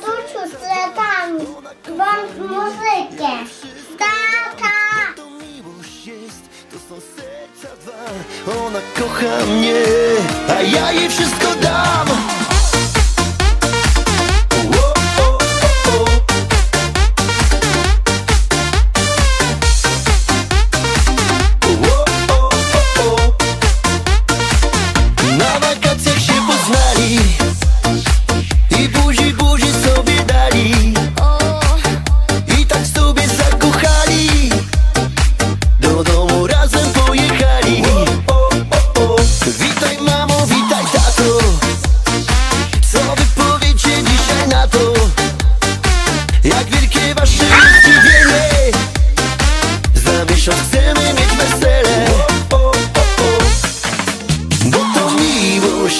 tatusiu z latami, bądź muzykę. Tata! To miłość jest, to są serca dwa. Ona kocha mnie, a ja jej wszystko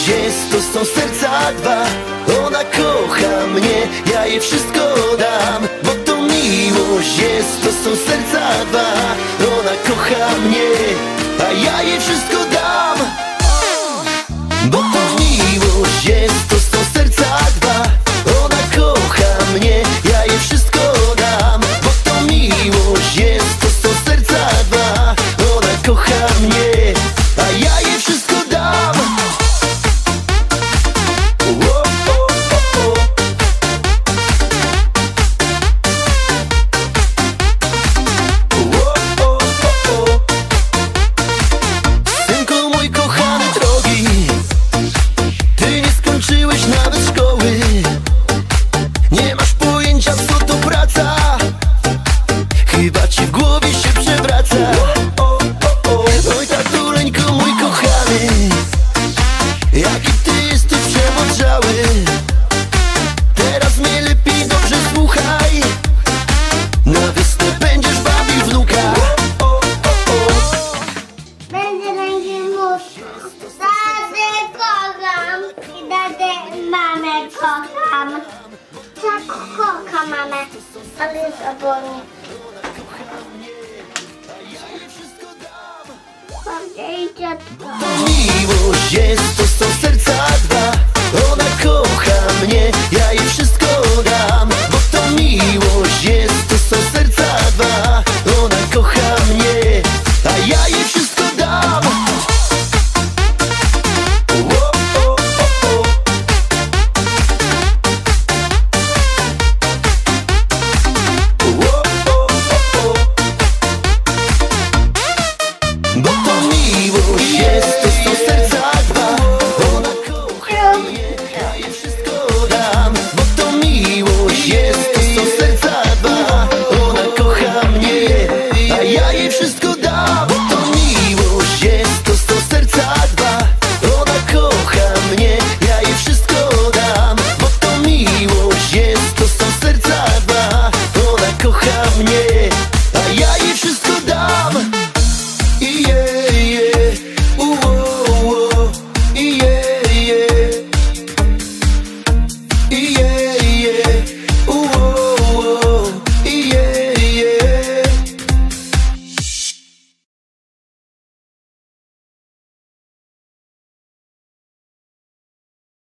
jest, to są serca dwa. Ona kocha mnie, ja jej wszystko dam Bo to miłość jest, to są serca dwa. Ona kocha mnie, a ja jej wszystko kocham. Tak kocha mamę, ale jest obornik. Miłość jest to, co serce